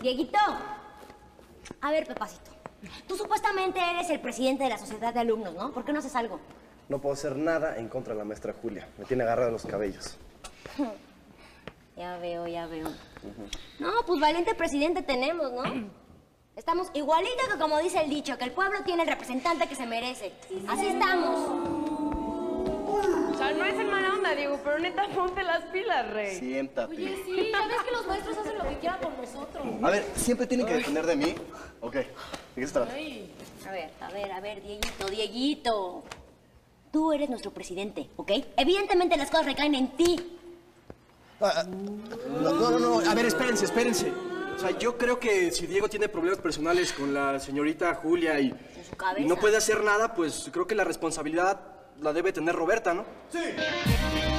Dieguito. A ver, Pepacito. Tú supuestamente eres el presidente de la sociedad de alumnos, ¿no? ¿Por qué no haces algo? No puedo hacer nada en contra de la maestra Julia. Me tiene agarrado los cabellos. Ya veo, ya veo. No, pues valiente presidente tenemos, ¿no? Estamos igualito que como dice el dicho, que el pueblo tiene el representante que se merece. Así estamos. O sea, no es en mala onda, Diego, pero neta, ponte las pilas, rey. Siéntate. Sí, ya ves que los maestros hacen lo que quieran por nosotros. A ver, ¿siempre tienen que depender de mí? Ok. ¿De qué se trata? A ver, a ver, a ver, Dieguito, Dieguito. Tú eres nuestro presidente, ¿ok? Evidentemente las cosas recaen en ti. Ah, No, no, no. A ver, espérense, espérense. O sea, yo creo que si Diego tiene problemas personales con la señorita Julia y, su cabeza. y no puede hacer nada, pues creo que la responsabilidad la debe tener Roberta, ¿no? Sin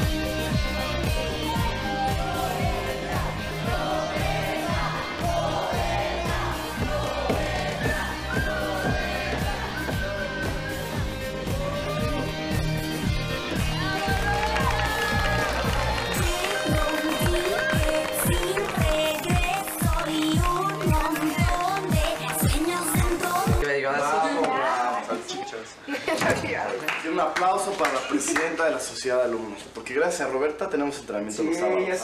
para la presidenta de la sociedad de alumnos, porque gracias a Roberta tenemos entrenamiento los sábados. Yo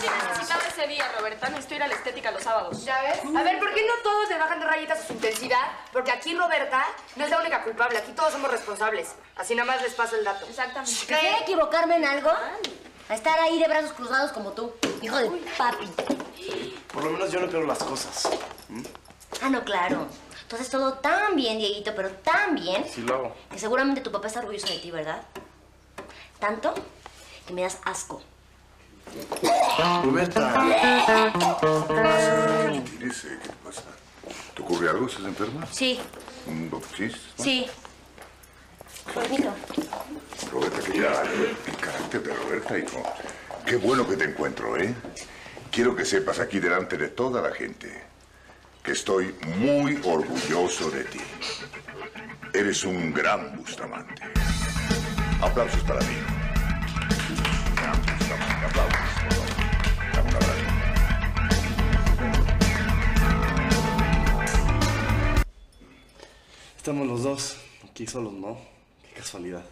sí necesitaba ese día, Roberta. Necesito ir a la estética los sábados. ¿Ya ves? A ver, ¿por qué no todos le bajan de rayitas a su intensidad? Porque aquí Roberta no es la única culpable. Aquí todos somos responsables. Así nada más les paso el dato. Exactamente. ¿Quiero equivocarme en algo? A estar ahí de brazos cruzados como tú, hijo de papi. Por lo menos yo no creo las cosas. Ah, no, claro. Tú haces todo tan bien, Dieguito, pero tan bien Sí lo hago. que seguramente tu papá está orgulloso de ti, ¿verdad? Tanto que me das asco. Roberta. ¿Qué eh? ¿Qué te pasa? ¿Te ocurre algo? ¿Estás enferma? Sí, ¿Un ¿Sí? sí. Permito. Roberta, que ya el carácter de Roberta, hijo. Qué bueno que te encuentro, ¿eh? Quiero que sepas aquí delante de toda la gente que estoy muy orgulloso de ti. Eres un gran Bustamante. Aplausos para mí. Gran Bustamante. Aplausos. por favor. Dame un abrazo. Estamos los dos aquí solos, ¿no? Qué casualidad.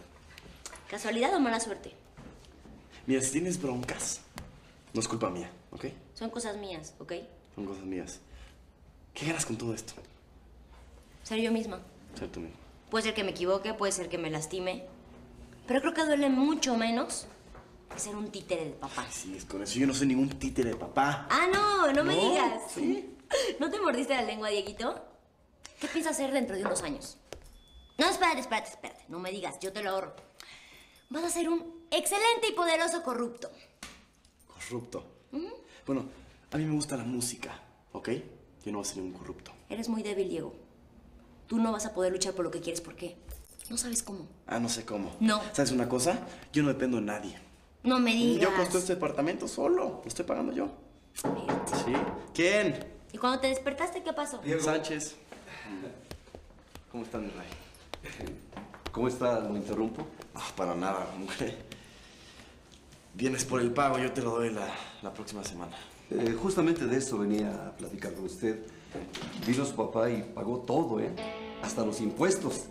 ¿Casualidad o mala suerte? Mira, si tienes broncas, no es culpa mía, ¿ok? Son cosas mías, ¿ok? Son cosas mías. ¿Qué ganas con todo esto? Ser yo misma. Ser tú mismo. Puede ser que me equivoque, puede ser que me lastime. Pero creo que duele mucho menos que ser un títere del papá. Sí, es con eso. Yo no soy ningún títere de papá. Ah, no, no me digas. sí. ¿No te mordiste la lengua, Dieguito? ¿Qué piensas hacer dentro de unos años? No, espérate, espérate, espérate. No me digas, yo te lo ahorro. Vas a ser un excelente y poderoso corrupto. Corrupto. Bueno, a mí me gusta la música, ¿ok? Yo no voy a ser ningún corrupto. Eres muy débil, Diego. Tú no vas a poder luchar por lo que quieres. ¿Por qué? No sabes cómo. Ah, no sé cómo. No. ¿Sabes una cosa? Yo no dependo de nadie. No me digas. Yo construyo este departamento solo. Lo estoy pagando yo. ¿Sí? ¿Quién? ¿Y cuando te despertaste, qué pasó? Sánchez. ¿Cómo están, mi rey? ¿Cómo está? ¿Lo interrumpo? No, para nada, hombre. Vienes por el pago, yo te lo doy la, la próxima semana. Eh, justamente de eso venía a platicar con usted. Vino su papá y pagó todo, ¿eh? Hasta los impuestos.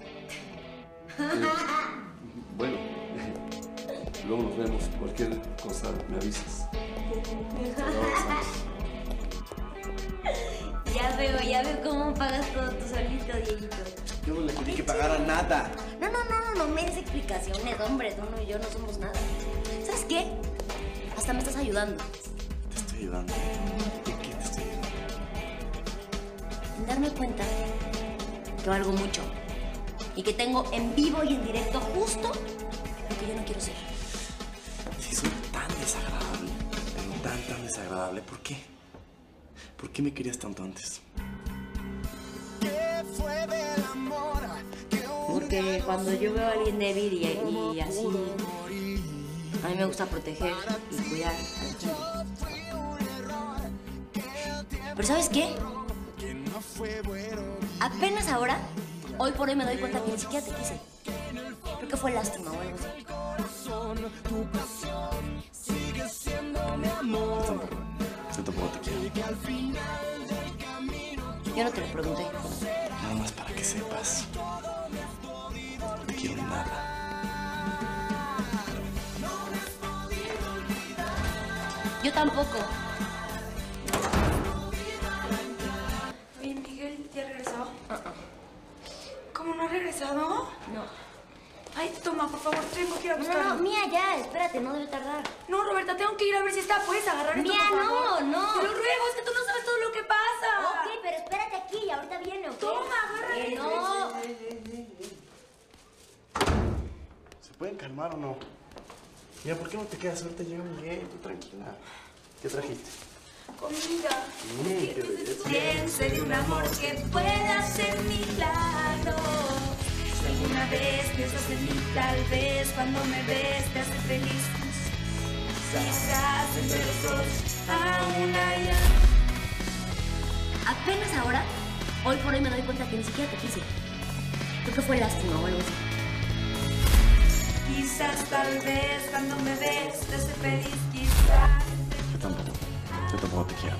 Eh, bueno, luego nos vemos. Cualquier cosa me avisas. Ya veo, ya veo cómo pagas todo tú solito, Dieguito. Yo no le pedí que pagara nada. No, no, no, no, no me des explicaciones, hombre. Tú no y yo no somos nada. ¿Sabes qué? Hasta me estás ayudando. Ayudando. ¿De estoy ayudando? En darme cuenta que valgo mucho. Y que tengo en vivo y en directo justo lo que yo no quiero ser. Si soy tan desagradable, pero tan, tan desagradable, ¿por qué? ¿Por qué me querías tanto antes? Porque cuando yo veo a alguien débil y, y así, a mí me gusta proteger y cuidar a la gente. Pero ¿sabes qué? Apenas ahora, hoy por hoy me doy cuenta que ni siquiera te quise. Creo que fue lástima o algo así. Yo tampoco. Yo tampoco te quiero. Yo no te lo pregunté. Nada más para que sepas. No te quiero nada. Yo tampoco. No debe tardar. No, Roberta, tengo que ir a ver si está. ¿Puedes agarrar esto, Mía, por no, favor? no. Te lo ruego, es que tú no sabes todo lo que pasa. Ok, pero espérate aquí y ahorita viene, ¿ok? Toma, agárrale. Que no. ¿Se pueden calmar o no? Mira, ¿por qué no te quedas? Ahorita llega Miguel, tú tranquila. ¿Qué trajiste? Comida. Mmm, qué. Piense de un amor que pueda hacer milagros. Vez piensas en mí, tal vez cuando me ves te hace feliz. Quizás entre los dos aún hay algo. Apenas ahora, hoy por hoy me doy cuenta que ni siquiera te quise. Creo que fue lástima o algo así. Quizás tal vez cuando me ves te hace feliz. Quizás Yo tampoco. Yo tampoco te quiero.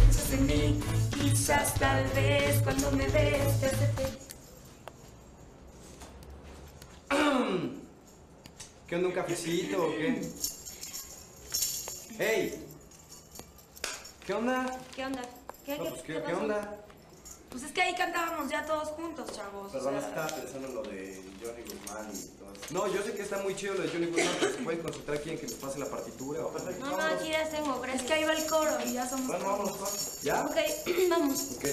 Piensas en mí. Quizás tal vez cuando me ves te hace feliz. ¿Qué onda, un cafecito o qué? ¡Hey! ¿Qué onda? ¿Qué onda? ¿Qué, No, qué- pues, qué ¿qué, qué pasó? onda? Pues es que ahí cantábamos ya todos juntos, chavos. o Perdón, sea, estaba pensando en lo de Johnny Guzmán y todo eso. No, yo sé que está muy chido lo de Johnny Guzmán, pero se pueden concentrar aquí en que les pase la partitura o... No, no, aquí ya tengo, es gracias. que ahí va el coro y ya somos Bueno, vamos. ¿Ya? Ok, vamos. Ok.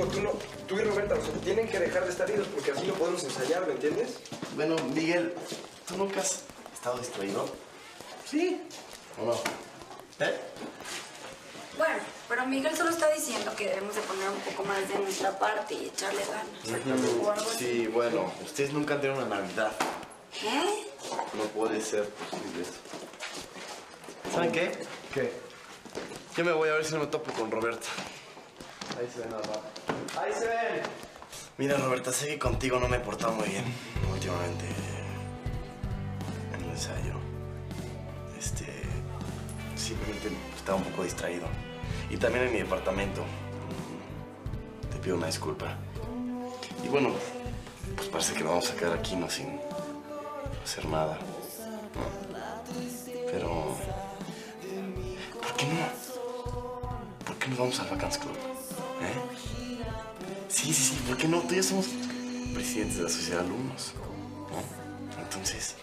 No, tú no, tú y Roberta, o sea, tienen que dejar de estar idos porque así no podemos ensayar, ¿me entiendes? Bueno, Miguel, ¿tú nunca has estado distraído? Sí. ¿O no? ¿Eh? Bueno, pero Miguel solo está diciendo que debemos de poner un poco más de nuestra parte y echarle ganas. O algo así. Sí, bueno, ustedes nunca han tenido una Navidad. ¿Qué? No puede ser posible eso. ¿Saben qué? ¿Qué? Yo me voy a ver si no me topo con Roberta. Ahí se ven rato. ¡Ahí se ven! Mira, Roberta, sé que contigo no me he portado muy bien últimamente en el ensayo. Este. Simplemente estaba un poco distraído. Y también en mi departamento. Te pido una disculpa. Y bueno, pues parece que vamos a quedar aquí, ¿no? Sin hacer nada. Pero. ¿Por qué no? ¿Por qué no vamos al Vacance Club? Sí, sí, sí, ¿por qué no? Tú y yo somos presidentes de la sociedad de alumnos. ¿no? Entonces,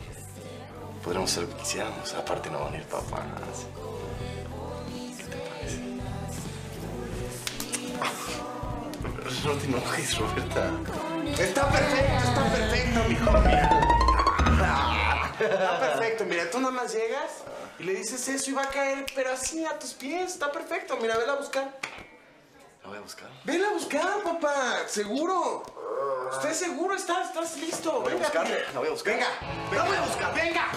podremos hacer lo que quisiéramos. Aparte, no van a ir papás. ¿Qué te parece? No te enojes, Roberta. Está perfecto, está perfecto, mijo, mira. Está perfecto, mira, tú nada más llegas y le dices eso y va a caer, pero así a tus pies, está perfecto, mira, vela a buscar. La voy a buscar. Vela a buscar, papá. Seguro. Usted seguro está, estás listo. La voy a buscar. La voy a buscar. Venga. La voy a buscar. Venga.